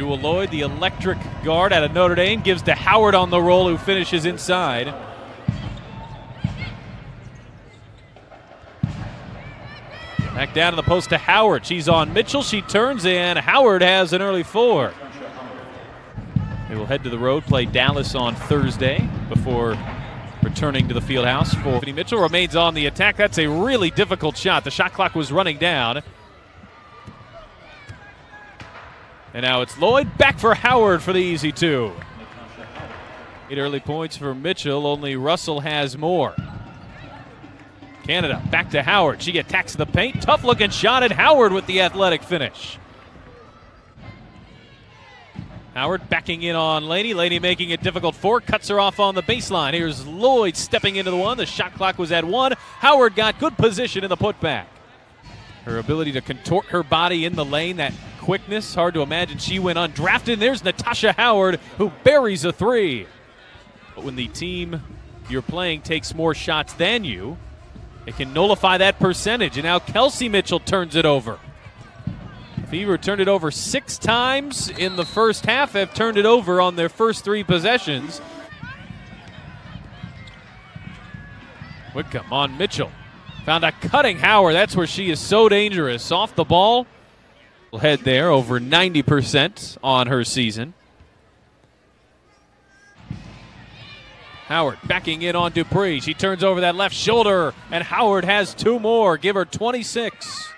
Jewell Loyd, the electric guard out of Notre Dame, gives to Howard on the roll, who finishes inside. Back down to the post to Howard. She's on Mitchell. She turns in. Howard has an early four. They will head to the road, play Dallas on Thursday before returning to the field house for Mitchell. Remains on the attack. That's a really difficult shot. The shot clock was running down. And now it's Loyd back for Howard for the easy two. Eight early points for Mitchell, only Russell has more. Canada back to Howard. She attacks the paint. Tough looking shot at Howard with the athletic finish. Howard backing in on Laney. Laney making it difficult for, cuts her off on the baseline. Here's Loyd stepping into the one. The shot clock was at one. Howard got good position in the putback. Her ability to contort her body in the lane, that quickness, hard to imagine she went undrafted. And there's Natasha Howard who buries a three. But when the team you're playing takes more shots than you, it can nullify that percentage. And now Kelsey Mitchell turns it over. Fever turned it over six times in the first half, have turned it over on their first three possessions. Whitcomb on Mitchell. Found a cutting Howard. That's where she is so dangerous. Off the ball. Head there, over 90% on her season. Howard backing in on Dupree. She turns over that left shoulder, and Howard has two more. Give her 26.